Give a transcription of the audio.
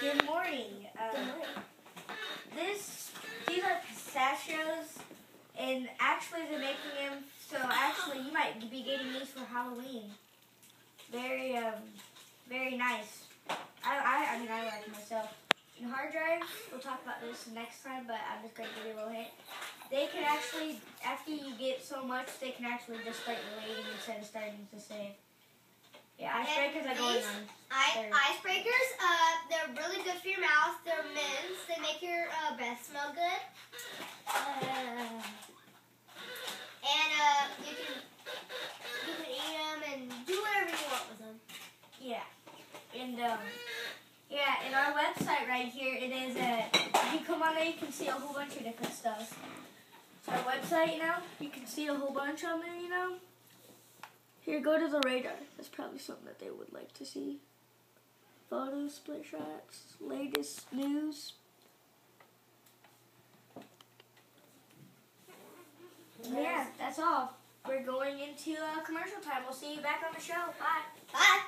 Good morning. Um, Good morning. This, these are pistachios, and actually they're making them, so actually you might be getting these for Halloween. Very, um, very nice. I, I, I mean, I like myself. In hard drives. we'll talk about this next time, but I'm just going to give you a little hint. They can actually, after you get so much, they can actually just start relating instead of starting to save. Yeah, icebreakers are going on. I, icebreakers make your uh, breath smell good. Uh, And uh, you can you can eat them and do whatever you want with them. Yeah. And um yeah, in our website right here it is uh if you come on there you can see a whole bunch of different stuff. So our website, you know, you can see a whole bunch on there, you know. Here, go to the radar. That's probably something that they would like to see. Photos, split shots, latest news. Yeah, that's all. We're going into uh, commercial time. We'll see you back on the show. Bye. Bye. Bye.